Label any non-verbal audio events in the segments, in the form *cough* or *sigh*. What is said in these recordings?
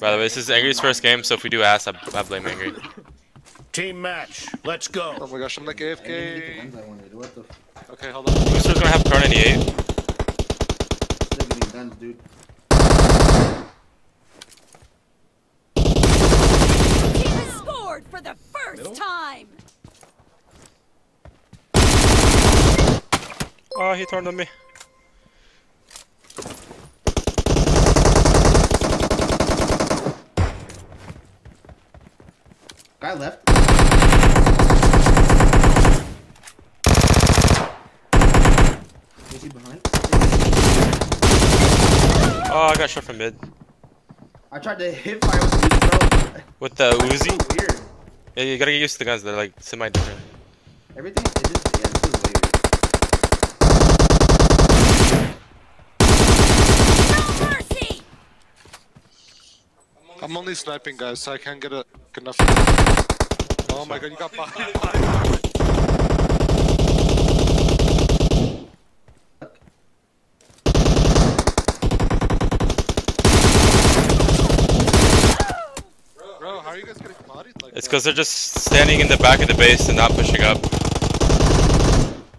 By the way, this is Angry's first game, so if we do ass, I, I blame Angry. Team match. Let's go. Oh my gosh, I'm like I didn't get the AFK. I wanted. What the? F Okay, hold on. Booster's gonna have Kar 98. Still getting guns, dude. Team has scored for the first Middle? time. Oh, he turned on me. Guy left. Is he behind? Oh, I got shot from mid. I tried to hit fire with the bro. With the It's so Uzi. weird. Yeah, you gotta get used to the guns. They're like semi-different. Everything is just yeah, this is weird. No mercy. I'm only sniping, guys, so I can't get a good enough. Oh my god, you got bodied. Bro, how are you guys getting bodied like It's because they're just standing in the back of the base and not pushing up.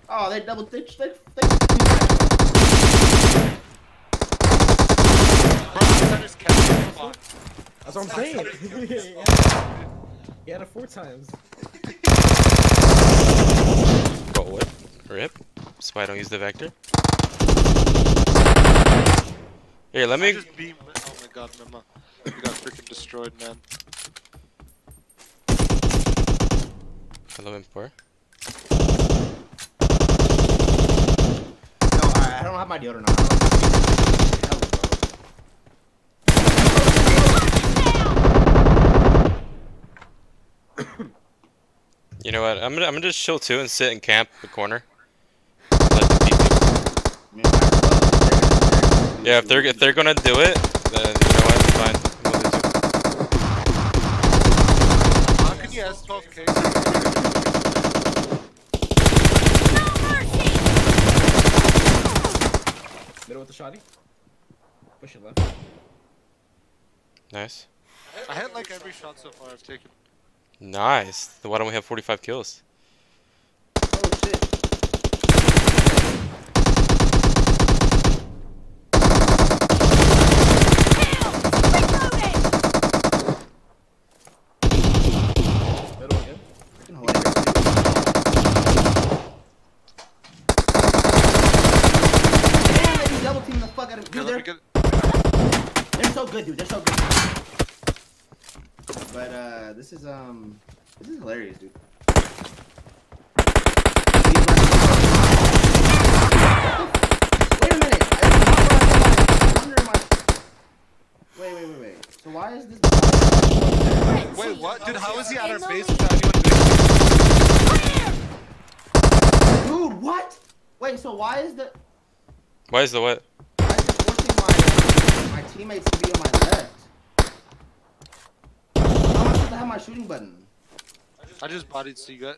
Oh, they double they they, they Bro, outside is catching. Come on. That's what I'm saying. he had it four times. Go away. Rip. So I don't use the vector. Here, let I me. just beam. Oh my god, Mima. You got freaking destroyed, man. Hello, Impor. No, I, I don't have my deodorant on. You know what? I'm gonna I'm gonna just chill too and sit and camp the corner. Let the people- I mean, might as well, they're gonna- Yeah, if they're if they're gonna do it, then you know what? Fine. We'll do it. How can you ask 12k? Middle with the shotty. Push it left. Nice. I hit like every shot so far I've taken. Nice. Then why don't we have 45 kills? Oh shit. Reloading. Middle again. Freaking hilarious. Damn, they be double teaming the fuck out of Okay, dude. They're, they're so good, dude. They're so good. But uh, this is um, this is hilarious, dude. Wait a minute. I- wondering why- Wait, wait, wait, wait. So why is this? Wait, what? Dude, how is he at our base without anyone Dude, what? Wait, so why is the Why is the what? why is it forcing my my teammates to be on my left? How am I supposed to have my shooting button? I just bodied so you got.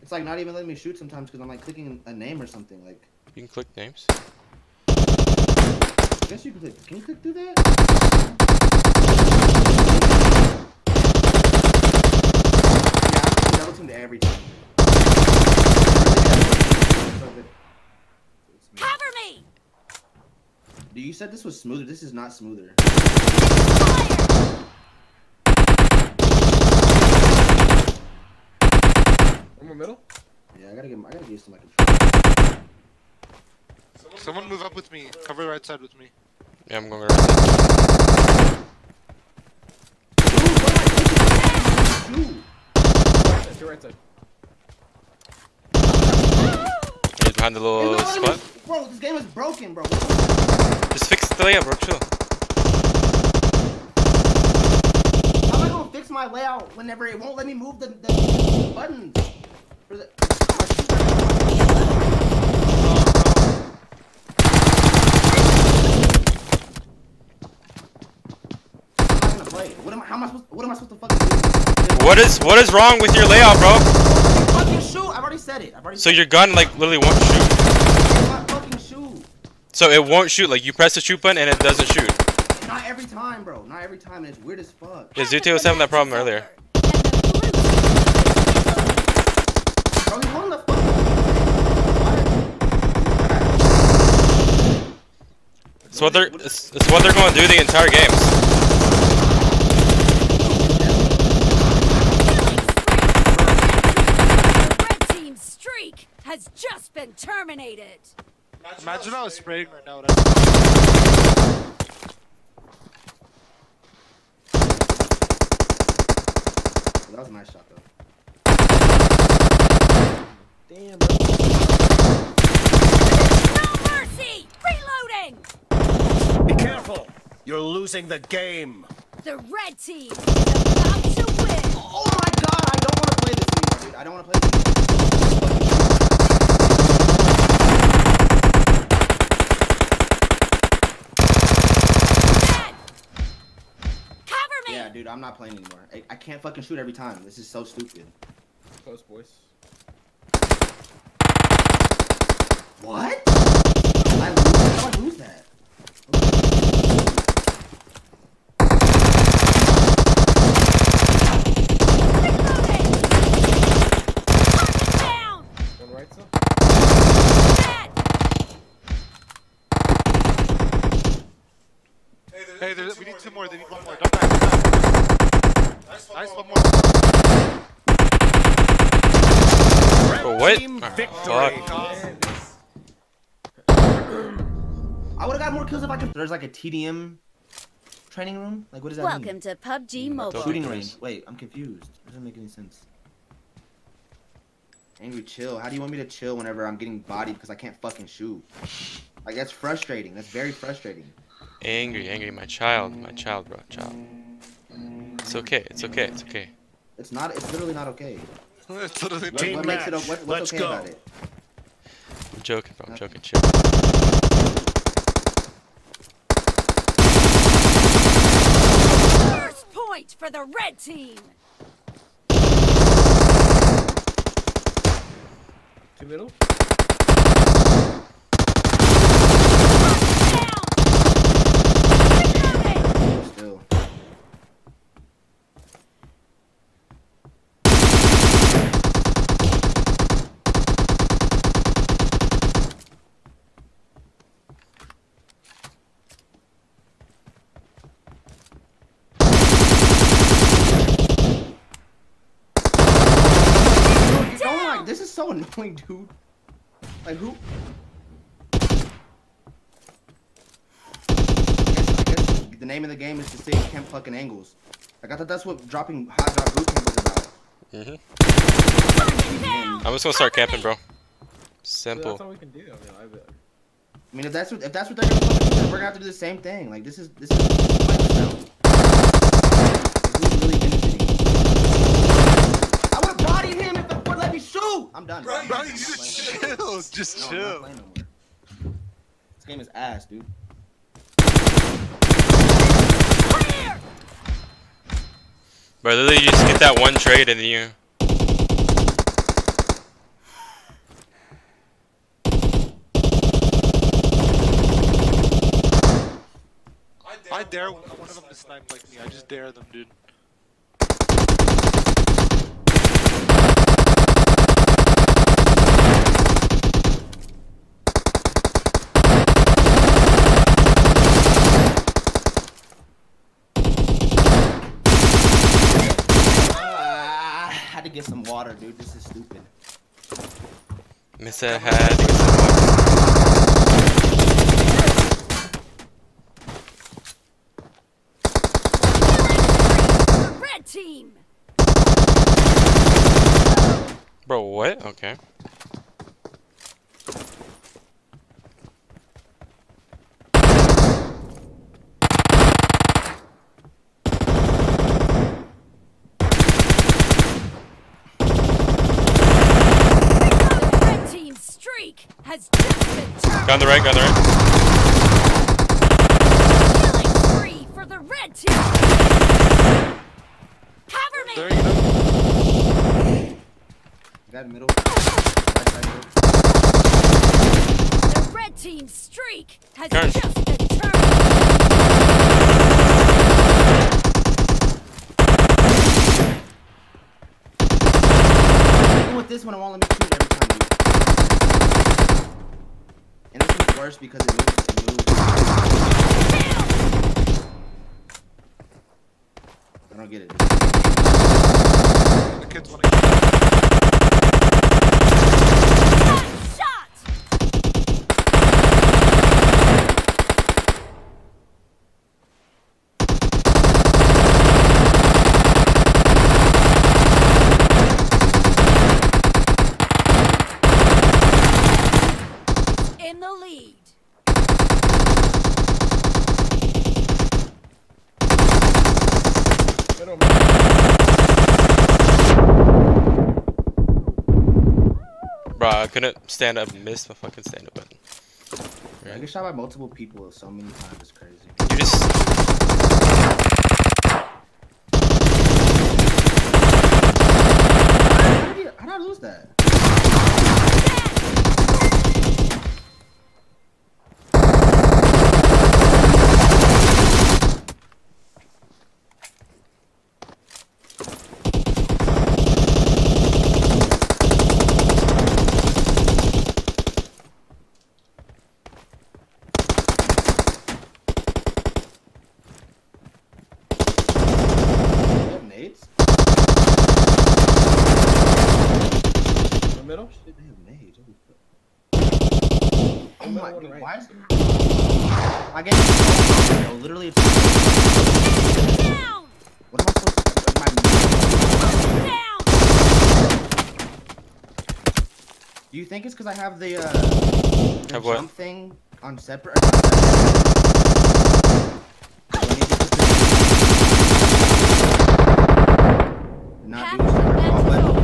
It's like not even letting me shoot sometimes because I'm like clicking a name or something. Like, You can click names. I guess you can click. Can you click through that? Yeah, I'm double teamed every time. Cover me. Dude, you said this was smoother. This is not smoother. Fire. One more middle. Yeah, I gotta get. I gotta get used to my control. Someone move up with me. Cover right side with me. Yeah, I'm going right side. Dude, Right side, to right side. He's behind the little am I- it's not letting spot. me- Bro, this game is broken, bro. Just fix the layout, bro. Chill. How am I gonna fix my layout whenever it won't let me move the, the buttons? For the, I'm not gonna play. What am I? How am I supposed? What am I supposed to fucking do? What is what is wrong with your layout, bro? Fucking shoot! I've already said it. I've already. So your gun like literally won't shoot. fucking shoot. So it won't shoot. Like you press the shoot button and it doesn't shoot. Not every time, bro. Not every time. And it's weird as fuck. Yeah, Zute was having that problem earlier. Bro, he's holding the fuck. It's what they're it's, it's what they're going to do the entire games. Red team's streak has just been terminated. Imagine I was spraying right now. That was a nice shot, though. Damn, bro. No mercy! Reloading! Be careful. You're losing the game. The red team is about to win. Oh my god, I don't want to play this anymore, dude. I don't want to play this. Dead! Cover me! Yeah, dude, I'm not playing anymore. I, I can't fucking shoot every time. This is so stupid. Close, boys. What? I lose? How do I lose that? Reloading! Target down! One right, so. Dead! Hey, there, we need two more. They need one more. Don't back. Don't back. Nice, one more. Red what? team Oh, victory. fuck. I would have got more kills if I could. There's like a TDM training room. Like, what does that Welcome mean? to PUBG Mobile. Shooting range. Wait, I'm confused. doesn't make any sense. Angry chill. How do you want me to chill whenever I'm getting bodied because I can't fucking shoot? Like that's frustrating. That's very frustrating. Angry, angry, my child, my child, bro, child. It's okay, it's okay, it's okay. It's not. It's literally not okay. *laughs* it's literally What, what makes it? What, what's Let's okay go. about it? I'm joking, bro, I'm joking, chill. First point for the red team. Two middle. Down! My! This is so annoying, dude. Like who? I guess, I guess the name of the game is to say camp fucking angles. Like I thought that's what dropping hot drop boot camp was about. Mhm. I'm just gonna start camping, me! bro. So that's Simple. all we can do. I mean, I, I mean, if that's what if that's what they're gonna fucking do, then we're gonna have to do the same thing. Like this is this is pointless now. Like, who's really? I would have bodied him if the would let me shoot. I'm done. Bro, I'm you just playing no more. chill. Just No, chill. no. This game is ass, dude. Bro, literally you just get that one trade and you... I dare one of them to snipe like me. I just dare them, dude. Ah, I had to get some water, dude. This is stupid. Miss that. The red team. Bro, what? Okay. Go on the right, go on the right. Streak has Turn. just been turned. With this one, I want to make sure. Worse because it moves. Moves. I don't get it. The kids want Shot! In the lead. Middle, middle. Bro, I couldn't stand up and miss my fucking stand up button. I get shot by multiple people so many times. It's crazy. You just. How did, you, how did I lose that? You have nades? The middle. They have nades. Holy fuck. Oh my, one dude, right. why is I get so literally. it's- Down! What am I supposed to? My, Down! do you think it's because I have the uh the Have what? jump thing on separate? Or not separate? Do I need to put this- Not Half do a separate match wall is button? over.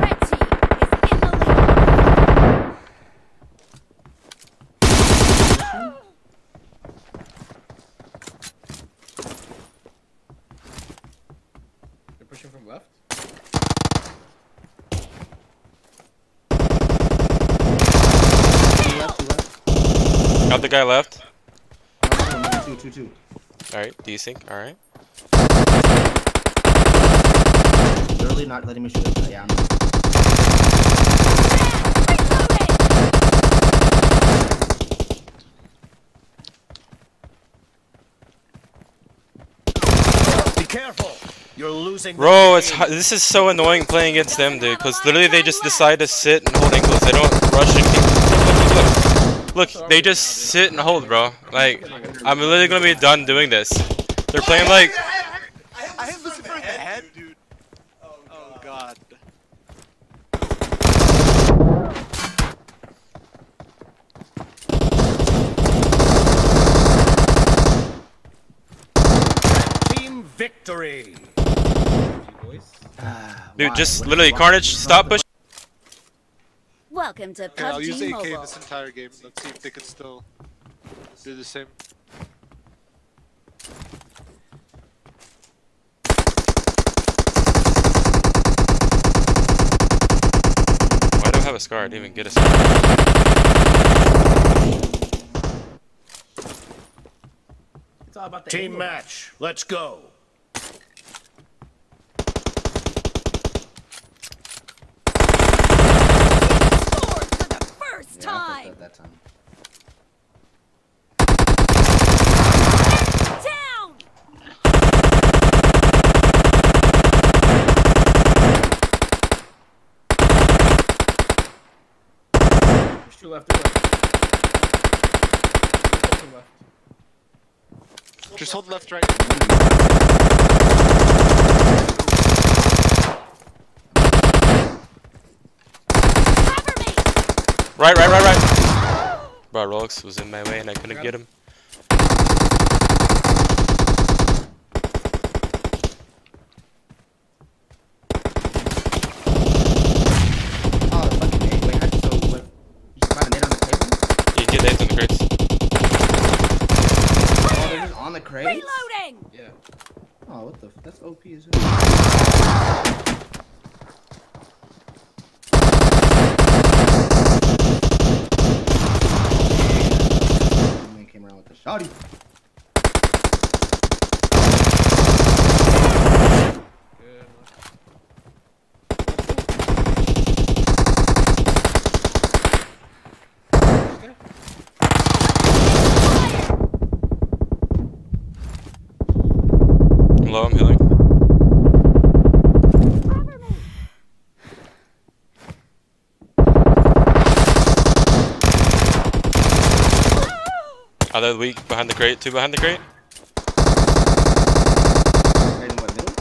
Red team is in the lead. They're pushing from left. Two left, two left. Got the guy left. No, no, two, two, two. Alright, desync. Alright. Literally not letting me shoot. it. Yeah, I'm Be careful. You're losing Bro, it's game. this is so annoying playing against them, dude. Because literally they just decide to sit and hold angles. They don't rush anything. Look, look, look. Look, they just sit and hold, bro. Like, I'm literally gonna be done doing this. They're playing like. I hit Lucifer in the head, dude. Oh, oh god. Team victory. Dude, just literally, Carnage, stop wrong pushing. Welcome to Okay, I'll use AK Mobile. this entire game. Let's see if they can still do the same. Why do I have a scar? I didn't even get a scar. It's all about the Team angle. match. Let's go. Scored for the first Yeah, I fucked time. that time. Down! There's. Two left. There's two left. Just hold left, right. Cover me! Right, right, right, right. *gasps* Bro, Rolex was in my way and I couldn't get him. Oh, the fucking nade. Wait, so what? You just got a on the table? You get on the crates. Oh, they're just on the crate? Reloading! Yeah. Oh, what the? F that's OP as hell. Man came around Are they weak behind the crate? Two behind the crate? Right in what, middle?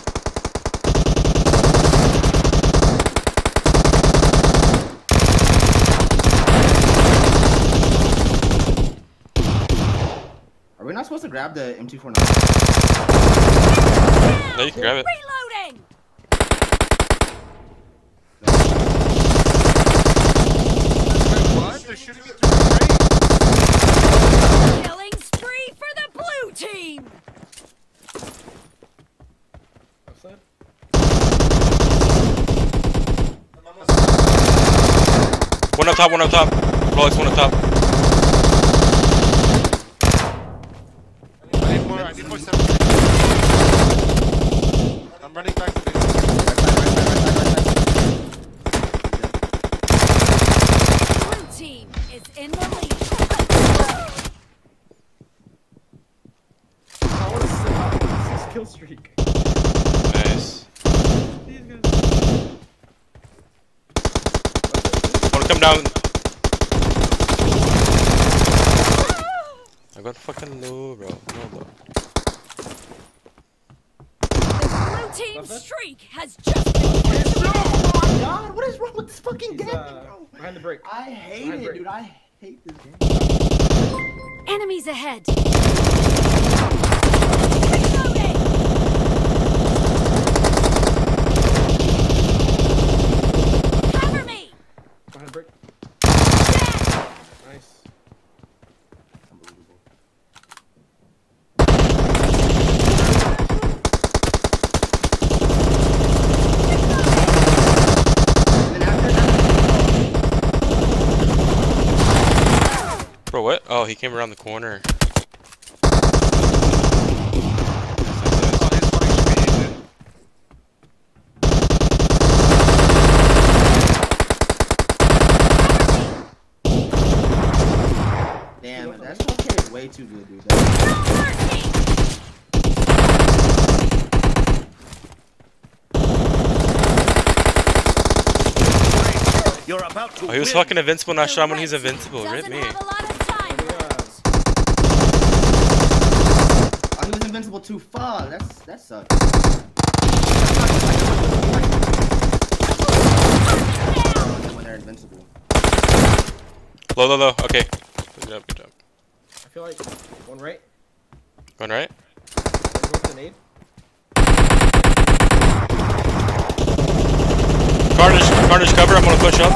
Are we not supposed to grab the M249? No, you can grab it. Reloading! What? They're shooting me through the Killing spree for the blue team! Outside? One up top, one up top. Rolex, one up top. I need more, I need more. I'm running back to base. Blue team is in the lead. Oh, what a six kill streak. Nice. These guys. Wanna come down? I got fucking low, bro. No low. The blue team streak has just been Oh my god, what is wrong with this fucking He's game, uh, bro? behind the break. I hate Behind it, break. dude. I hate this game. Enemies ahead. Reloading! Cover me! Behind the break. Dead! Nice. Unbelievable. And then after that, Bro, what? Oh, he came around the corner. Oh, his one HP, dude. damn, that shot is way too good, dude. That- No mercy! You're about to Oh, he was win. fucking invincible, not The shot when he's red team invincible. Rip doesn't me. have a lot of time Let me, uh, left. Oh, he was invincible too. far. that's that sucks. When they're invincible. Low, low, low. Okay. Good job, good job. I feel like one right. One right? One going the nade. Carnage, Carnage cover. I'm gonna push up.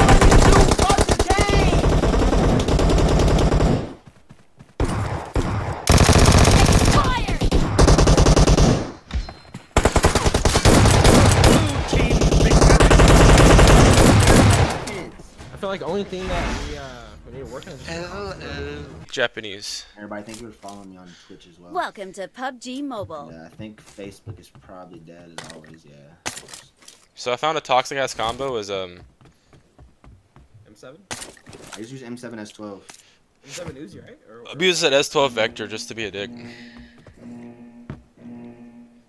Expired! Blue team victory. I feel like the only thing that we uh we need to work on is just Japanese. Everybody, thank you for following me on Twitch as well. Welcome to PUBG Mobile. Yeah, I think Facebook is probably dead as always. Yeah. So I found a toxic ass combo is um M7. I just use M7S12. M7 Uzi, right? Or, or abuse at S12 Vector just to be a dick.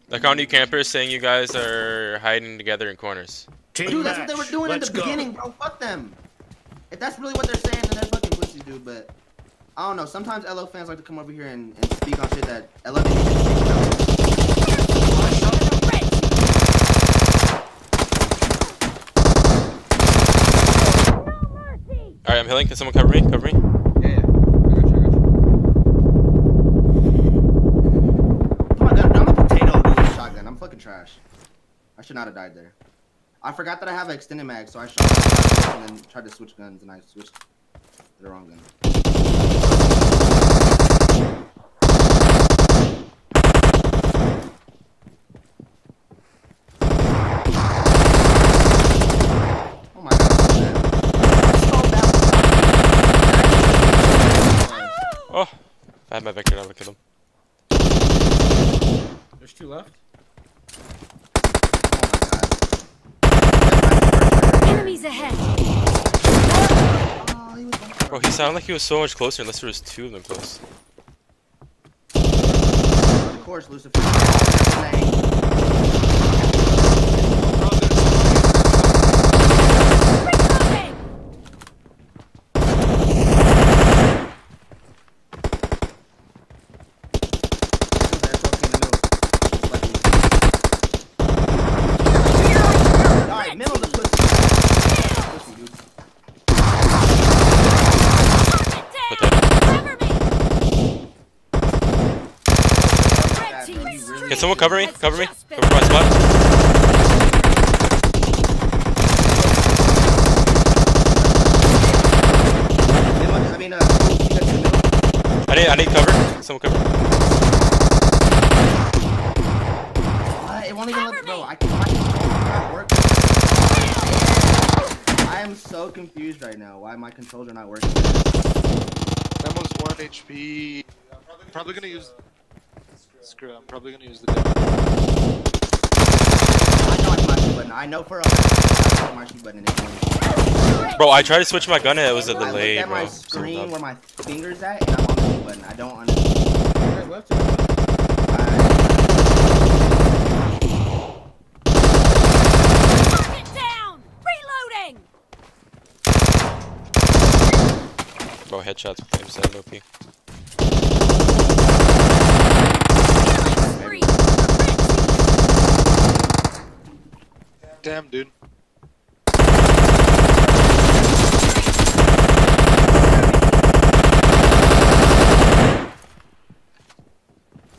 Like on you campers saying you guys are hiding together in corners. Team Dude, that's what they were doing Let's at the go. beginning, bro. Fuck them. If that's really what they're saying, then they're fucking pussies, dude. But I don't know. Sometimes LO fans like to come over here and, and speak on shit that LO didn't even speak about. Alright, I'm healing. Can someone cover me? Cover me. Yeah, yeah. I got you, I got you. Come on, dude, I'm a potato dude with a shotgun. I'm fucking trash. I should not have died there. I forgot that I have an extended mag, so I shot and then tried to switch guns, and I switched the wrong gun. Oh my god. Oh, I had my Vector, I would kill him. There's two left. Enemies ahead. Oh, he Bro, he sounded like he was so much closer unless there was two of them close. course, Lucifer. Lane. Reloading! Alright, middle of the pussy. Pussy, dude. Put Down! that. Cover me! Red Yeah, team bro, you really Can someone cover me? Cover me. Cover my spot. I mean, uh, you got the middle. I need. I need cover. Someone cover. Uh, it won't even Cover let, bro, me. I can, I can work. I am so confused right now. Why my controls are not working. That one's 1 HP. I'm probably gonna use. Screw it, I'm probably gonna use the demo. I know I can my button. I know for a fact I can my shoot button and. Bro, I tried to switch my gun and it was a I looked delay, at bro. my So screen dumb. where my finger's at and I'm on the button. I don't understand. You guys left it. Target down! Reloading! Bro, headshots with him said OP. Killing spree for the red team! Damn, dude.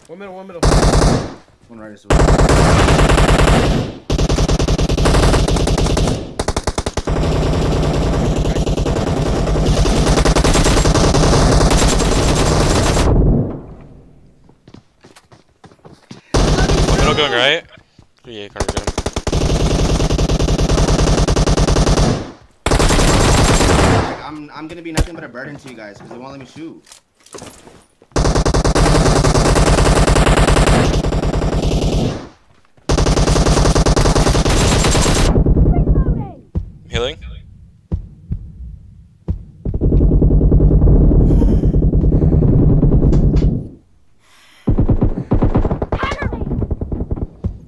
One middle, one middle. One right this way. One middle going right. Yeah, Carter got him. Like, I'm I'm gonna be nothing but a burden to you guys because they won't let me shoot. Healing.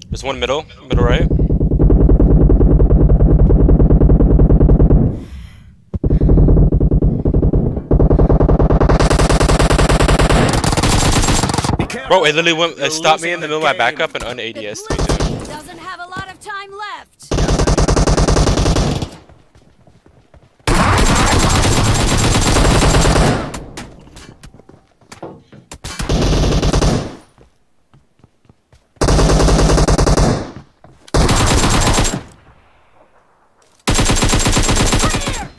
There's one middle. Middle right. Bro, it literally went. Uh, it stopped me in the the middle of my backup and un The ADS blue me too. team doesn't have a lot of time left. Clear!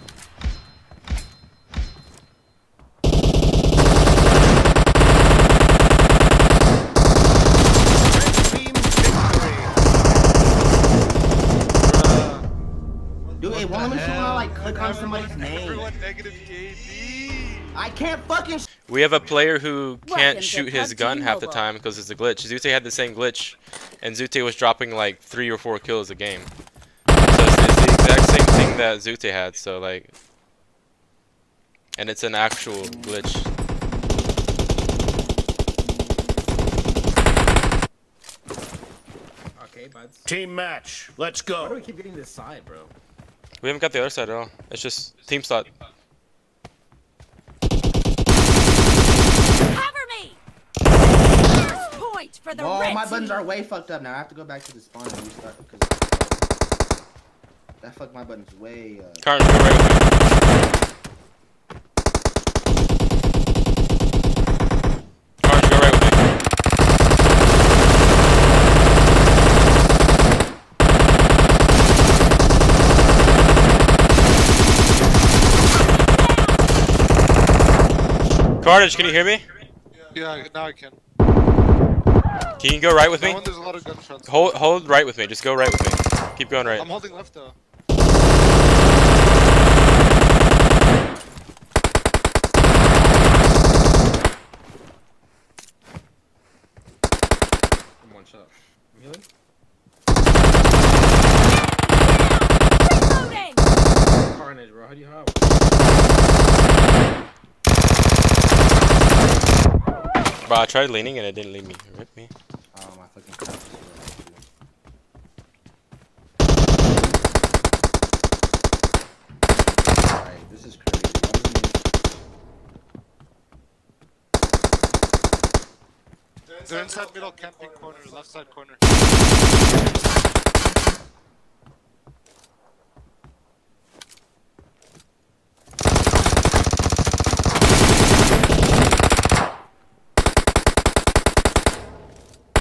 Team victory. Dude, it won't let me shoot when I like click on somebody's name. Everyone negative KD. I can't fucking. Sh- We have a player who can't Welcome shoot his PUBG gun half the time because it's a glitch. Zute had the same glitch, and Zute was dropping like three or four kills a game. So it's, it's the exact same thing that Zute had. So like, and it's an actual glitch. Okay, buds. Team match. Let's go. Why do go. we keep getting this side, bro? We haven't got the other side at all. It's just team slot. Cover me! First point for the Whoa, red my buttons are way fucked up now. I have to go back to the spawn and restart because that fucked my buttons way. Uh, Carnes, go right with me. Carnes, go right with me. Carnage, can you hear me? Yeah, now I can. Can you go right with me? one, there's a lot of gunshots. Hold, hold right with me. Just go right with me. Keep going right. I'm holding left though. I'm one shot. You healing? Reloading! Carnage, bro. How do you hop? Bro, I tried leaning and it didn't leave me. Rip me. Oh my fucking crap. is still active. Alright, this is crazy. It- They're inside middle camping corner, left side corner.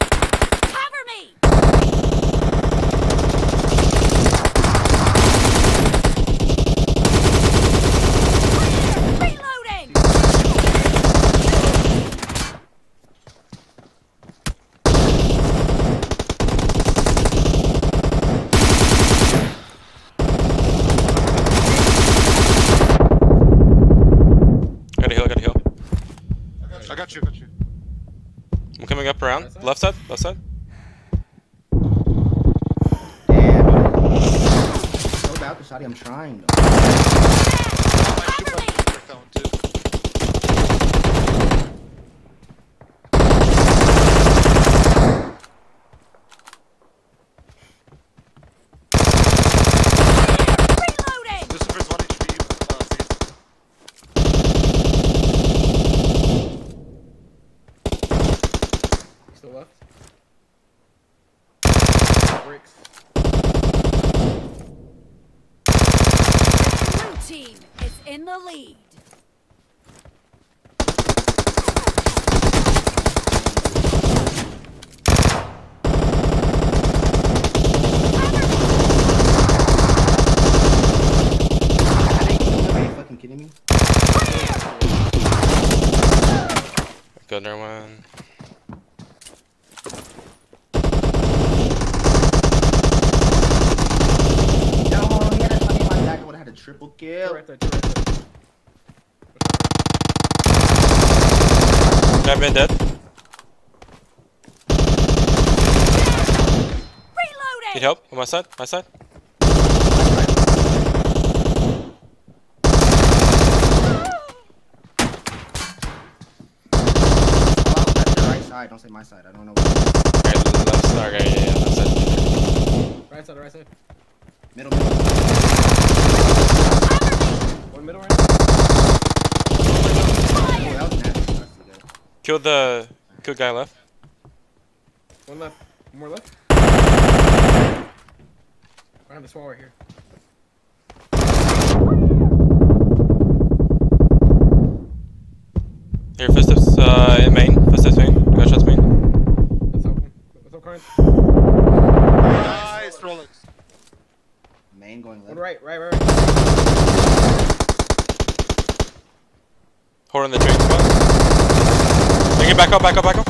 Cover me! Reloading! Gotta heal, gotta heal. I got you, I got you. I'm coming up around. Left side, left side. Damn. So about the shotty, I'm trying though. I should Cover me! have worked that one too. Reloading! Lucifer's 1 HP. Uh, second. Still left. Bricks. Blue team is in the lead. Are you fucking kidding me? Got another one. No, he had a shotty in my back. I would have had a triple Two kill. right there, two right there. Guy mid dead. Reloading! Need help? On my side? My side? That's your right side. Don't say my side. I don't know. What Okay, left side. Okay, yeah, yeah, left side. Right side, right side. middle, middle. One middle right now. Oh, that was nasty. That's good. Killed the good guy left. One left. One more left. Behind this wall right here. Here, footsteps uh, in main. Footsteps main. Gunshots main. Let's open. Let's open. Nice, Rolex. Main going One right, right, right, right. Hold on the train spot. Make it back up, back up, back up.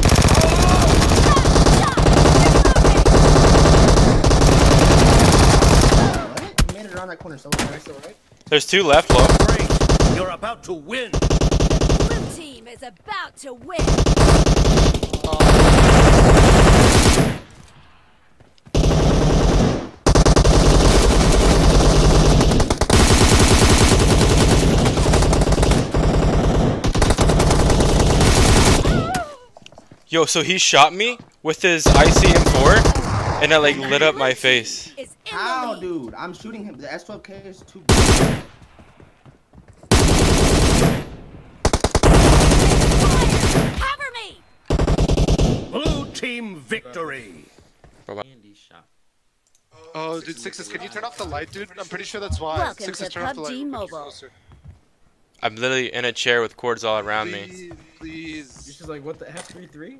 What? Made it around that corner so Right, fast. right. There's two left, low. Great. You're about to win. Blue team is about to win. Oh. Yo, so he shot me with his ICM4, and it like lit up my face. Is How, dude? I'm shooting him. The S12K is too big. Cover me! Blue team victory. Andy shot. Oh, dude, Sixes, can you turn off the light, dude? I'm pretty sure that's why. Welcome Sixes, to turn off the light. PUBG We're Mobile. Closer. I'm literally in a chair with cords all around me. Please, It's please. just like, what the F three three?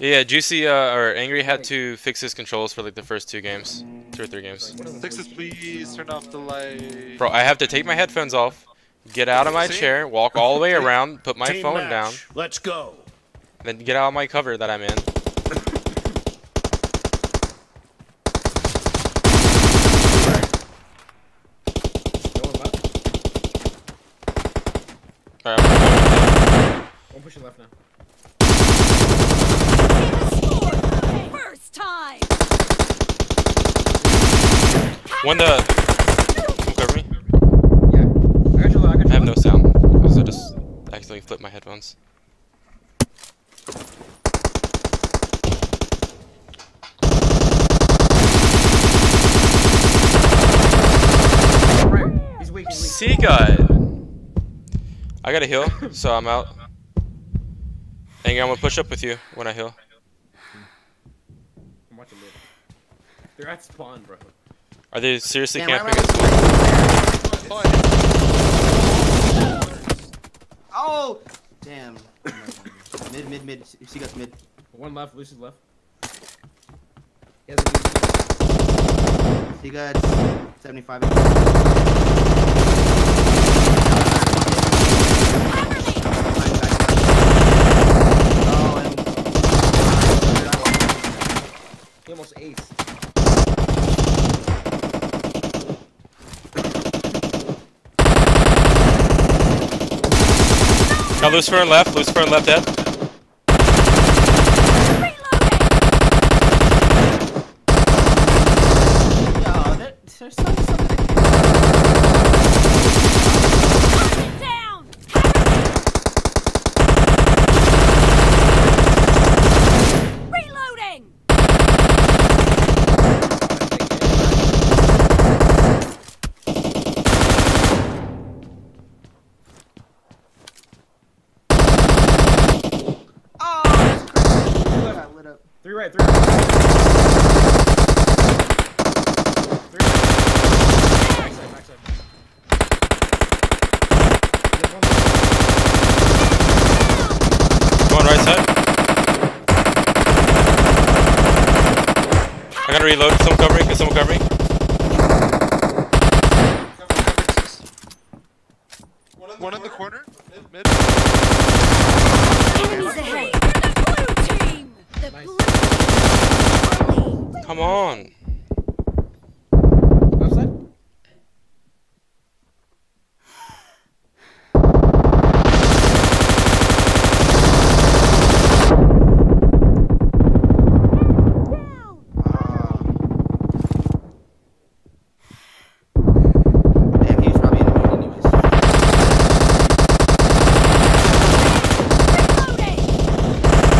Yeah, Juicy uh, or Angry had to fix his controls for like the first two games, two or three games. Sixes, please turn off the light. Bro, I have to take my headphones off, get out of my See? chair, walk all the way *laughs* around, put my team phone match. down, Let's go. then get out of my cover that I'm in. *laughs* Alright, I'm, I'm pushing left now. First time. One the uh, cover me. Yeah. I, you, I, I have no sound because I just accidentally flipped my headphones. See guys. I gotta heal, *coughs* so I'm out. And I'm gonna push up with you when I heal. I'm watching mid. They're at spawn, bro. Are they seriously Damn, camping? right, us? Oh! oh! Damn. mid, mid, mid. She got mid. One left, Lucius left. He She got 75. He almost aced. Now Lucifer and left, Lucifer and left dead. Yo, there- there's some- something- Down! Reloading! Oh, that's crazy. I got lit up. Three right, three right. Three right. Backside, backside. There's one left. Going right side. I gotta reload. Someone covering. Is someone covering? One in the corner. Mid. Enemies ahead! The blue team! The Nice. blue team! Come on. Left side? Damn, he was probably in the mood anyways. Reloading!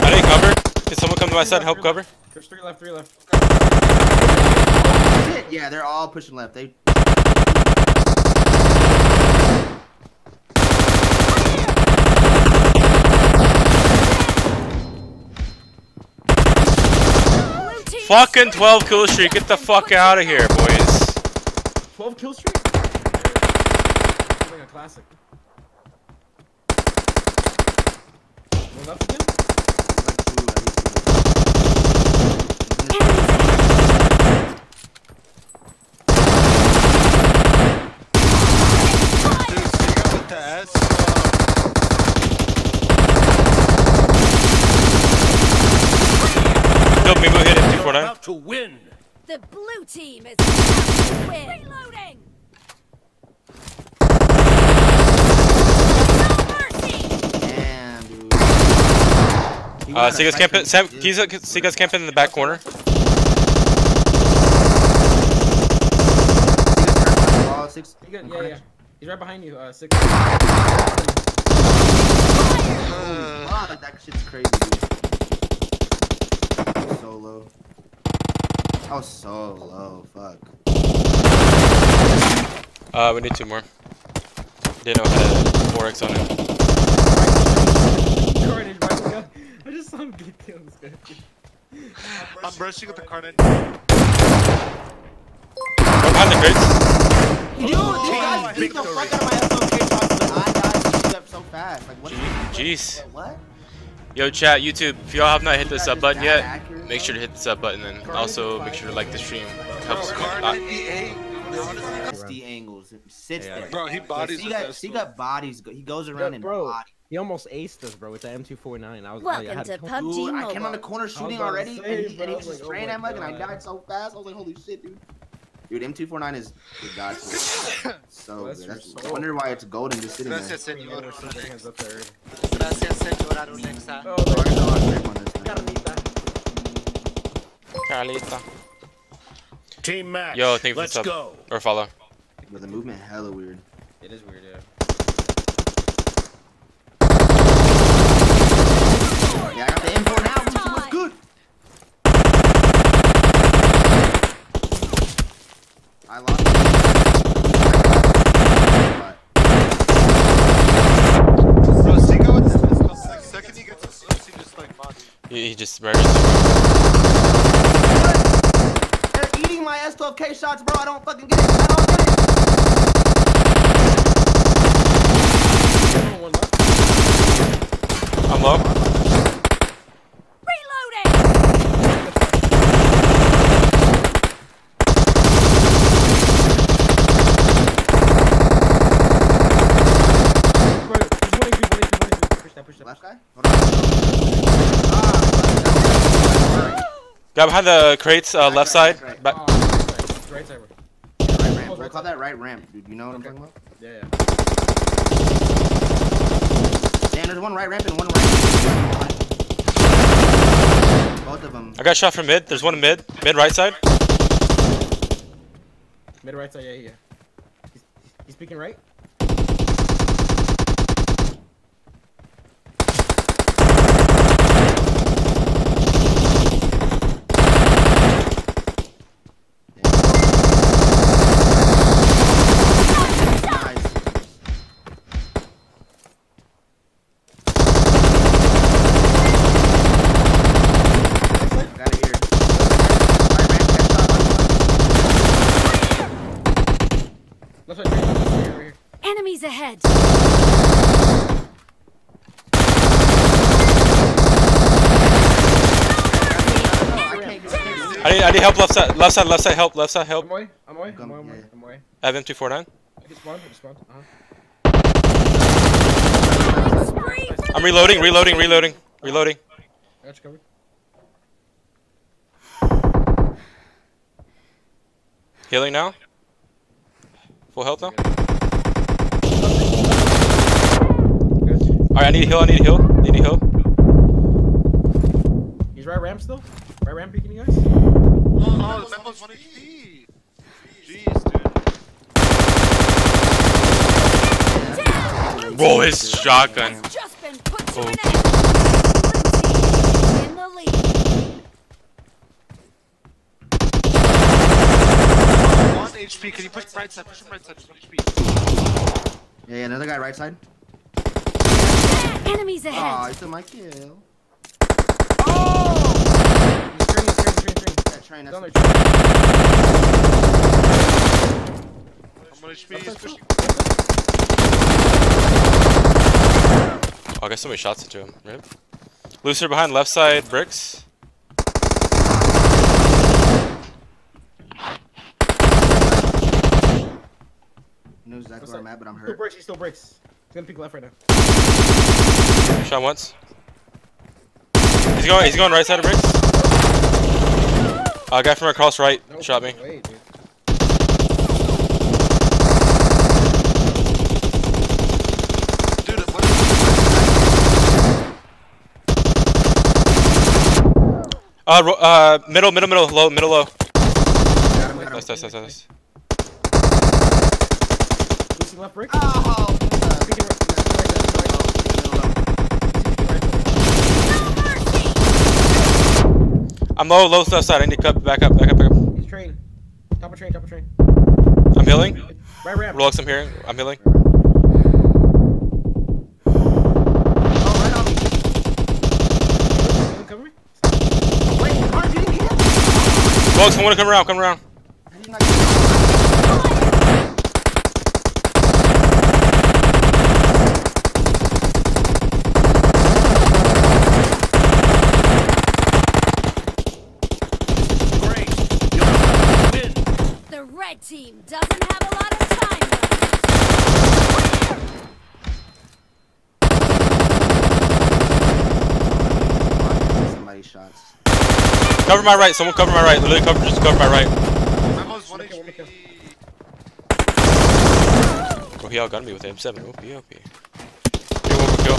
I didn't cover. Can someone come to my side? Help cover. There's three left, three left. Shit, Yeah, they're all pushing left. They. Fucking 12 kill streak. Get the fuck out of here, boys. 12 kill streak? Something a classic. One left again? Dude, so you got with the S. Nope, maybe we'll hit him You're 249. about to win. The blue team is about to win! Reloading! No mercy! Damn, dude. Uh, was Sega's camping. pressure, Sam, dude. Sega's Sega's camping in the back corner. Sega's turned on the wall, six- yeah, yeah. He's right behind you, uh, six. Fuck, that shit's crazy, dude. So low. I was so low, fuck. Uh, we need two more. Didn't know had 4x on him. Carnage, right? Let's go. I just saw him get killed. This guy. I'm brushing at the carnage. Right behind the crates. Dude, this guy's beating the fuck out of my S12K shots, but I died and up so fast. Like, what? Jeez. What? Yo, chat, YouTube, if y'all have not hit the sub button yet, accurate, make sure to hit the sub button and also make sure to like the stream. Helps. Bro, Uh, Carnage E8. the angles. Sits there. Bro, he bodies he got, he got bodies. He goes around Yeah, in bro. body. He almost aced us, bro, with the M249. I was I Welcome had to to PUBG Dude, I came on the corner shooting already, say, and he, and he was was just like, spraying oh that my mug, and I died so fast. I was like, holy shit, dude. Dude, M249 is the god shit. So Bless good. That's, I soul. wonder why it's golden just sitting there. Gracias, Yeah, señor. something as a third. Gracias, señor Arunexa. Oh, I there know I grabbed one this time. Carnita. Carlita. Team match. Yo, thank you for Let's sub. go. Or follow. But the movement hella weird. It is weird, yeah. Yeah, I got the M4 now. I lost. He just, he just They're eating my S12K shots, bro. I don't fucking get it. I don't get it. Oh, one left. I'm low. Guy behind the crates, uh, left right, side. right, right. Oh, right side, right right ramp. We'll call that right ramp, dude. You know what I'm talking about? Yeah, yeah. Damn, there's one right ramp and one right. Both of them. I got shot from mid. There's one in mid. Mid right side. Mid right side, yeah, yeah. He's, he's speaking right. Nice. Got it here. Right ramp, headshot, Left side, right, right here, right here. Enemies ahead! I can't get it. I need, I need help left side. Left side. Left side. Help. Left side. I'm Help. away, I'm away, I'm away, I'm away. I'm away. I have M249. I just spawned, I just spawned. Uh-huh. I'm reloading. Reloading. Reloading. Reloading. I got you covered. Healing now. Full health now. Alright, I need a heal. I need a heal. Need a heal. He's right ramp still? Right ramp peeking you guys? Oh, the Memo's 1 HP. Jeez, dude. down! Whoa, his shotgun. Just been put to Oh. an end! Blue team in the lead! One HP. Can you push right side? Push him right side. Just one HP. Yeah, yeah, another guy right side. Enemies Aw, ahead! he took my kill. He's train, he's train, train, train. That train, Down that's there, train. I'm 1 HP. He's pushing. Oh, I got so many shots into him. Rip. Looser behind left side bricks. He knows exactly where I'm at, but I'm Still hurt. breaks, he still breaks. He's gonna peek left right now. Shot once. He's going. He's going right side of bricks. Uh, guy from across right No shot me. way, dude. Dude, Uh, uh, middle, middle, middle, low, middle, low. Got him, got him. Nice, nice, nice, nice. Lucy left brick. Oh! Peeking right, right side, right side. Peeking right side. No mercy! I'm low, low left side. I need to cut back up, back up, back up. He's train. Top of train, top of train. I'm healing. Right ramp. Rolex, I'm hearing. I'm healing. Oh, right on me. Cover me? Wait, Carnage, you didn't get I want to come around, come around. How did you not get him? Great. You'll win. The red team doesn't have a lot of time left! Somebody's shots. Cover my right. Someone cover my right. Literally cover, just cover my right. Memo's 1 One kill, one HP. Oh, he outgunned me with M7. OP, OP. Here, one kill.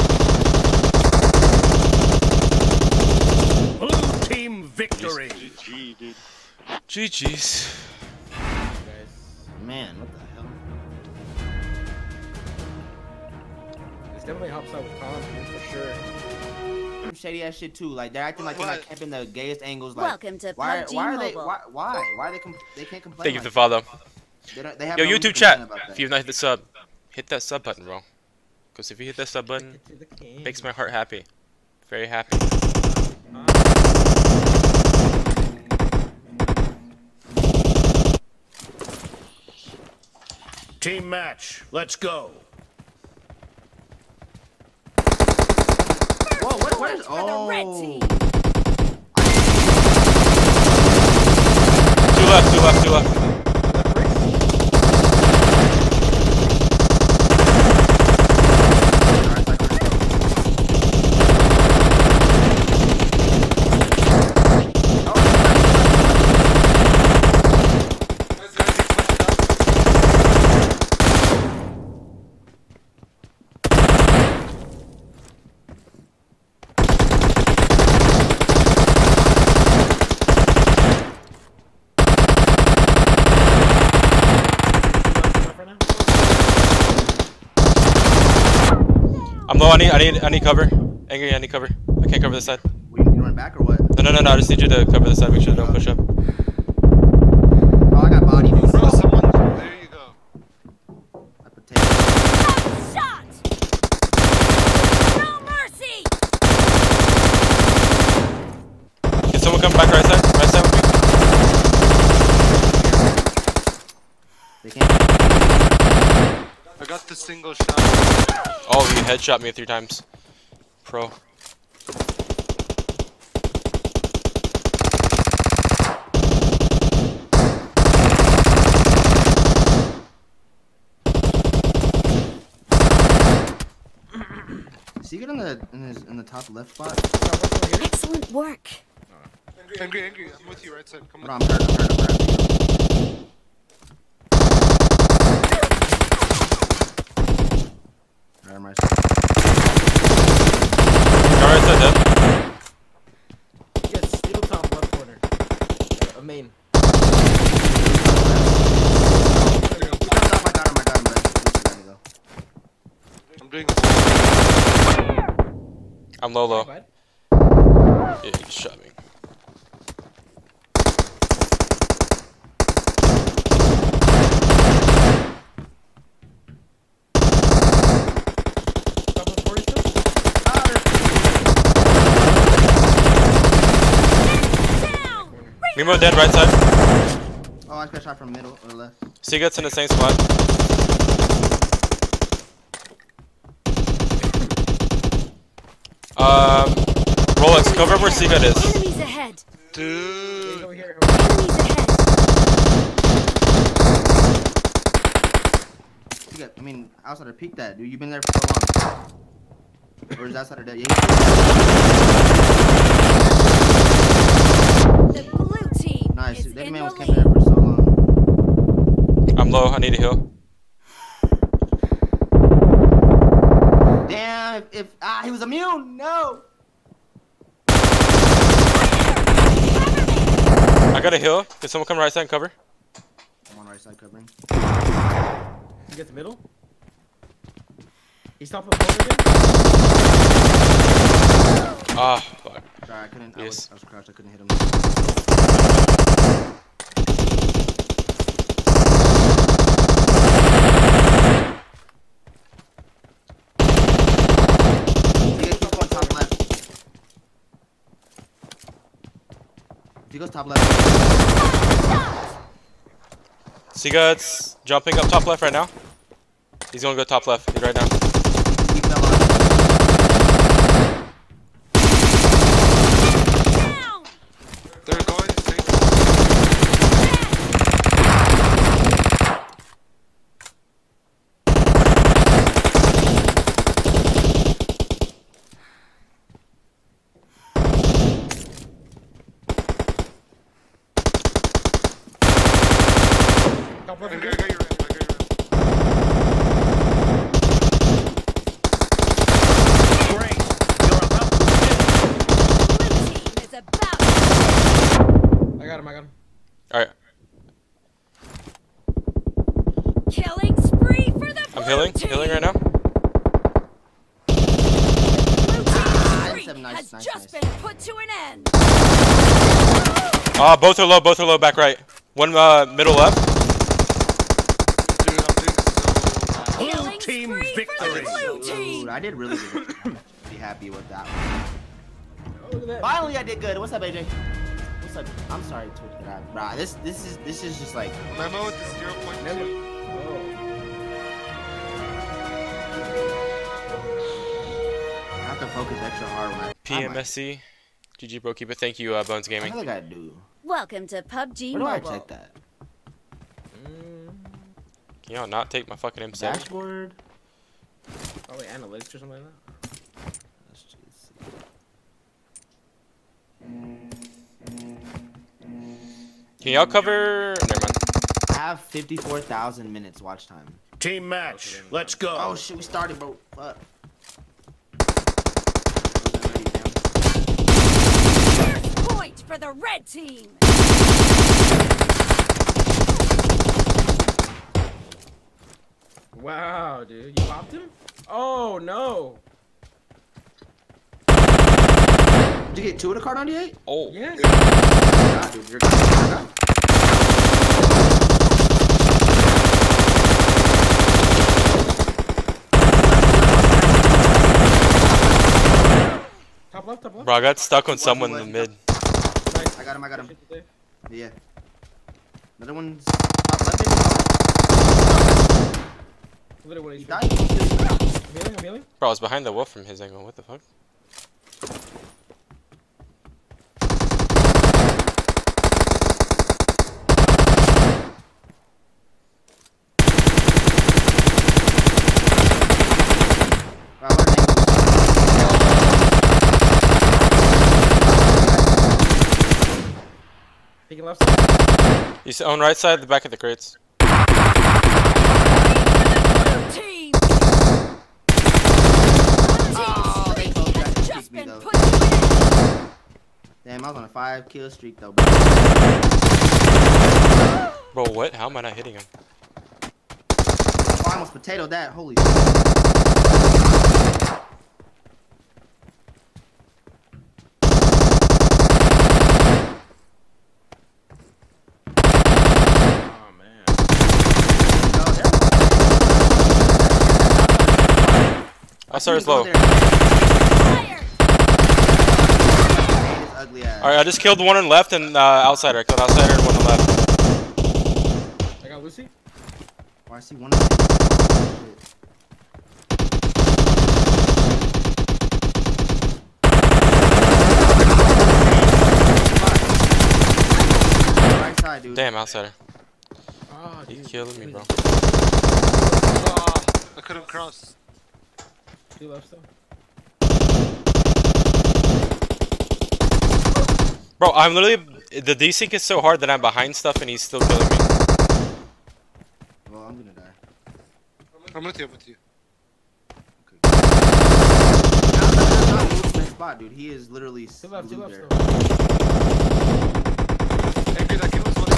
Blue team victory. GG, dude. GG's. Guys. Man, what the hell? This definitely helps out with comms, for sure. Some shady ass shit too. Like they're acting like they're What? not camping the gayest angles. Like, Welcome to why? PUBG Why why are they? Why? Why? Why are they? They can't complain. Thank you for like the follow. They, they have Yo, no YouTube chat. If you've not hit the sub, hit that sub button, bro. Because if you hit that sub button, Get to the king. makes my heart happy. Very happy. Uh, Team match. Let's go. Whoa, what, what is? For the red Oh. team. Two left, two left, two left. I need, I need, I need cover. Angry, I need cover. I can't cover this side. We need to run back or what? No, no, no, no. I just need you to cover this side. Make sure they don't push up. Oh, I got body. dude. Bro, someone. There you go. I potato. Shot! No mercy! Can someone come back right side? Right side with me? They can't. I got the single shot. He headshot me three times. Pro. See, get in the in, his, in the top left spot. Excellent work. Angry, angry. I'm with you right side. Come on. on, I'm hurt. I'm hurt. I'm hurt. Alright, I'm right side. Go right side, dead. Yes, steel top left corner. Uh, main. He comes up, I got him. I got him, but he's ready though. I'm doing. I'm low, low. Yeah, he shot me. Top left corner still? Down! Mimo dead, right side. Oh, I got shot from middle or left. Seagut's in the same spot. Um, Rolex, cover where Seagut is. Enemies ahead! Dude. Over here. Enemies ahead! You got, I mean, outside of peak that, dude. You've been there for so long. Or is that outside of that? Yeah. Nice. That man was camping there for so long. I'm low, I need a heal. Damn. If, if ah, he was immune. No. I got a heal. Can someone come right side and cover? I'm on right side covering. You get the middle. He's top left corner again. Ah, fuck. Sorry, I couldn't. I, Yes. was, I was crouched. I couldn't hit him. He keeps going top left. He goes top left. Jumping up top left right now. He's gonna go top left. He's right now. Uh, both are low, both are low, back right. One uh, middle left. Blue team victory. I did really good. Be happy with that. One. Finally, I did good. What's up, AJ? What's up? I'm sorry, Twitch. Nah, this this is this is just like. Memo with the 0.2. focus extra hard when I PMSC. GG Bro Keeper. Thank you, uh, Bones Gaming. I think I do. Welcome to PUBG Where do I Mobile. check that? Mm, Can y'all not take my fucking M7? Dashboard. probably analytics or something like that. Let's just see. Can y'all cover? Never mind. I have 54,000 minutes watch time. Team match. Let's go. Oh shit, we started, bro. Fuck. First point for the red team. Wow, dude, you popped him? Oh no! Did you get two of the card on the eight? Oh. Yes. Nah, dude, you're good. Top left, top left. Bro, I got stuck on someone in the mid. Nice. I got him, I got him. Yeah. Another one's top left. maybe? Literally, He what died. I'm healing, I'm healing. Bro, I was behind the wolf from his angle. What the fuck? Peeking left side. He's on right side, the back of the crates. Blue team. Oh, they Team both streak tried to has shoot just me, been though. put to an end. Damn, I was on a five kill streak though. Bro. Bro, what? How am I not hitting him? Oh, I almost potatoed that. Holy shit. Oh man. No, there- I saw his Go low. there. Fire. His ugly ass. Alright, I just killed one on left and uh, outsider. I killed outsider and one on left. I got Lucy. Oh, I see one of them. Shit. Dude. Damn, outsider. Oh, He dude. killing me, bro. Ah, I couldn't cross. Two left still. Bro, I'm literally. The desync is so hard that I'm behind stuff and he's still killing me. Well, I'm gonna die. I'm with you, I'm with you. Now, that's not movement spot, dude. He is literally Two left, two glued left there. still. Hey, dude, that kid was one.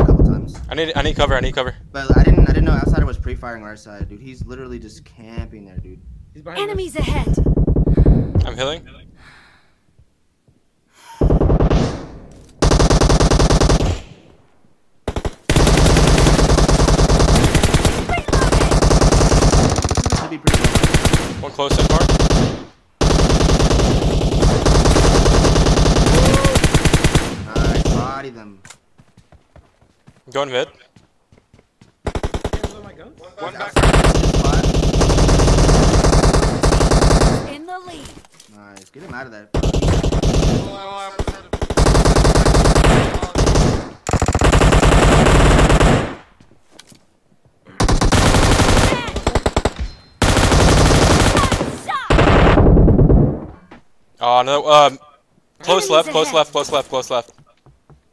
A couple times, I need I need cover, I need cover. but I didn't. I didn't know outsider was pre-firing our side, dude. He's literally just camping there, dude. He's behind us. Enemies ahead. I'm healing. Should be pretty low. One close so far. Nice, body them. Going mid. Can't load my guns. One back. In the lead. Nice, get him out of there. Oh, I- I- Shot. Oh no. Um, close left, close left, close left, close left.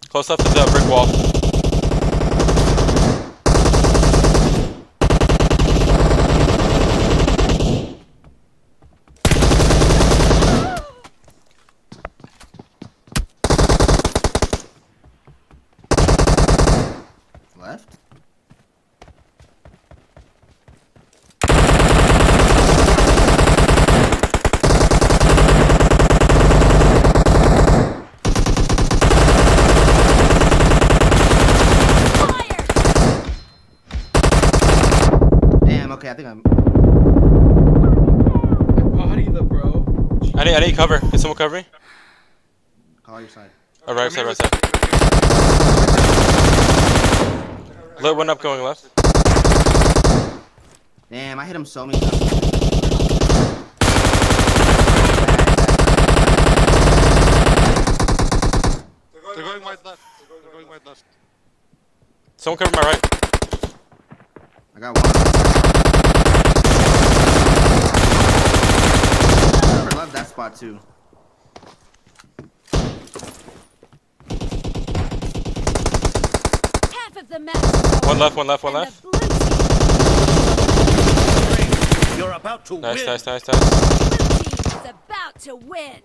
Close left to the brick wall. Left. Damn. Okay, I think I'm. Body the bro. I need I need cover. Can someone cover me? Call your side. Oh, right side, right side. Lit one up going left. Damn, I hit him so many times. They're going wide left. They're going wide left. Someone cover my right. I got one. I love that spot too. Half of the match. One left, one left, one left. the blue team, You're about to Nice, win. nice, nice, nice. blue team is about to win.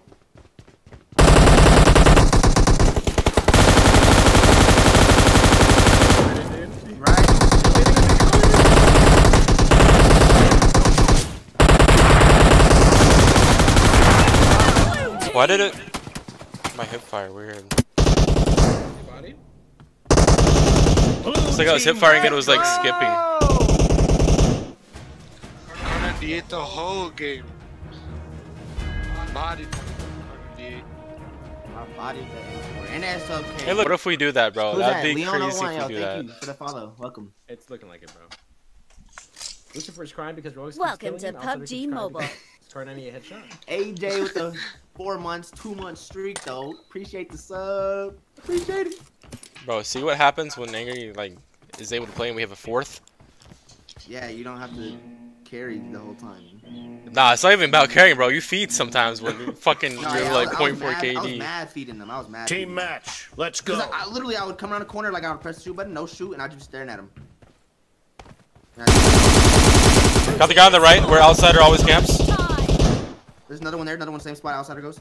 Right? Blue team. Why did it? My hip fire weird. Body? Oh, it's like I was hip firing and it was like skipping. R98 the whole game. Body. My body And that's okay. Hey, look. What if we do that, bro? Who's That'd that? be Leon crazy One, if yo, we do thank that. you for the follow. Welcome. It's looking like it, bro. Lucifer's crying because Rolex keeps Welcome killing to him, Outsider PUBG keeps crying Mobile. because Scarnani a headshot. AJ with a four months, two month streak though. Appreciate the sub. Appreciate it. Bro, see what happens when Angry like is able to play and we have a fourth? Yeah, you don't have to carry the whole time. Nah, it's not even about carrying, bro. You feed sometimes when you fucking *laughs* No, you're yeah, like I was, 0.4 I was mad, I was KD. mad feeding them. I was mad. Team feeding them. match. Let's go. I, I literally, I would come around the corner, like I would press the shoot button, no shoot, and I'd just be staring at him. Got the guy on the right where outsider always camps. There's another one there, another one, same spot, outsider goes.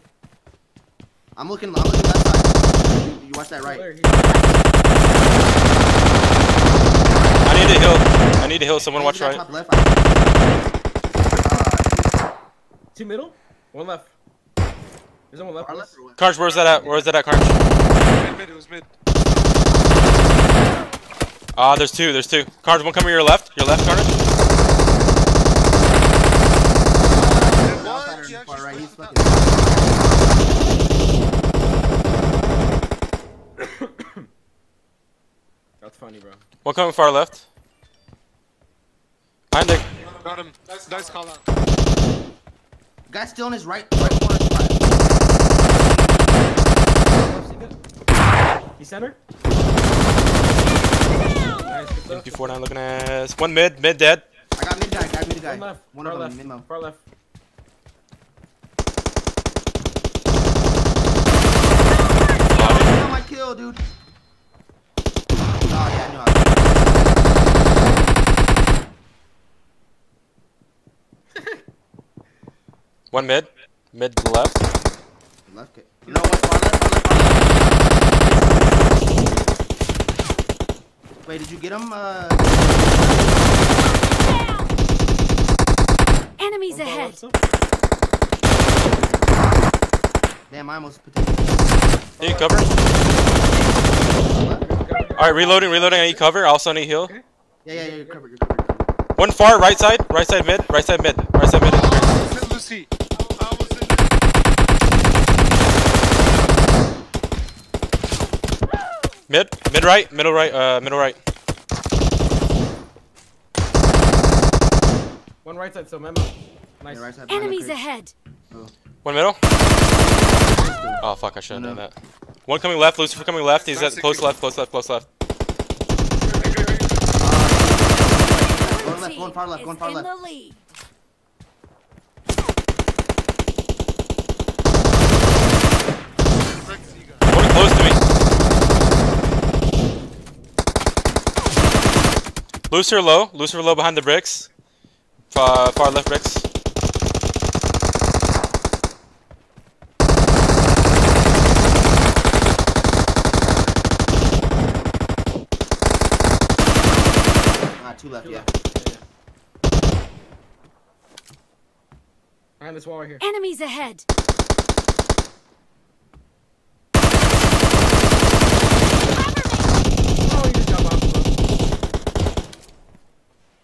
I'm looking, I'm looking left side. You, you watch that right. I need to heal. I need to heal. Someone watch right. left. I, Two middle, one left. There's one uh, left. our left or what? Where's that at? Where's that at, Karj? Mid, mid, it was mid. Ah, there's two. There's two. Karj, one coming your left. Your left, Karj. The What? outsider He is far actually right, he's split fucking. That's funny, bro. One coming far left. Behind it. Got him. Nice, nice call out. Guy's still in his right, right corner spot. Left, see good? He center. Nice, good stuff. M249 looking ass. One mid. Mid dead. I got mid guy, got mid guy. One left. One far of them, left. mid-mo. Far left. Body. Not my kill, dude. Oh yeah, I I. *laughs* One mid. Mid left. Left kick. You know what? Far left, far left, far left. Wait, did you get him? Uh, Enemies One ahead. damn, I almost put the. Need cover. All right, reloading. Reloading. I need cover. I also need heal. Okay. Yeah, yeah, yeah, you're covered, you're covered. One far right side. Right side mid. Right side mid. Right side mid. I was Lucy. I was in Mid. Mid right. Middle right. Uh, middle right. One right side, so memo. Nice. Yeah, right side Enemies crate. ahead. One middle. Oh fuck! I should have done that. One coming left. Lucifer coming left. He's at close left. Close left. Close left. Going left, Team going far left, is going far in left. the lead. One close to me. Lucifer low. Lucifer low behind the bricks. Far, far left bricks. Ah, two left, Two yeah. left. Yeah, yeah. Behind this wall right here. Enemies ahead. Oh, you just got bombed, bro.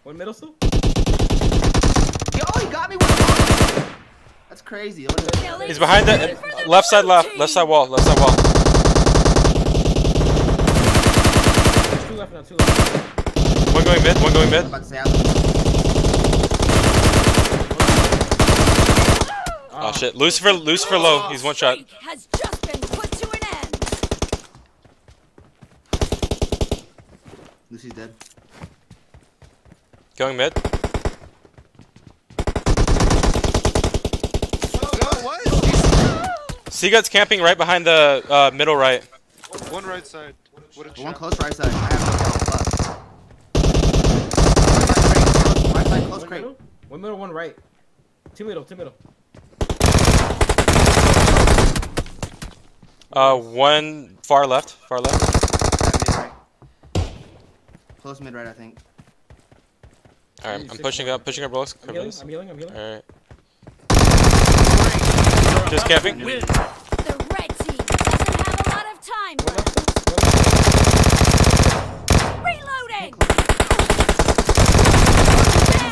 One middle still? Yo, oh, he got me with That's crazy. What is that? Killing He's behind the the left side blue left. Left side wall. Left side wall. There's two left now, two left. One going mid, one going mid. Oh, oh shit. Lucifer, Lucifer low. He's one shot. Lucy's dead. Going mid. Seagut's camping right behind the uh, middle right. One right side. One close right side. One crate. middle, one middle, one right. Two middle, two middle. Uh, one far left. Far left. Yeah, mid right. Close mid right, I think. All right, I'm pushing up. Pushing up, Rolls. I'm Cover healing. I'm healing, I'm healing. All right. Just camping. The red team doesn't have a lot of time One left. left, one left. Reloading!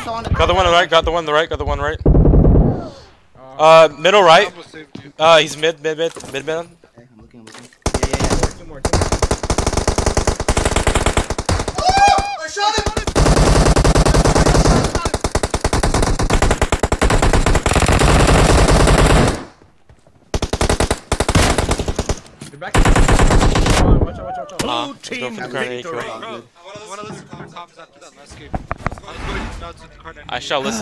Saw on the Got the one on the right. Got the one on the right. Got the one right. Uh, Uh, middle right. almost saved you. Uh, he's mid, mid, mid, mid, mid. Okay, I'm looking, I'm looking. Yeah, yeah, yeah. two more, two more. I shot him! You're back. Watch out, watch out, watch out. Blue let's go team for the corner. victory. Eco. All Bro, good. I wanna listen to the comms after that last game. I shall listen.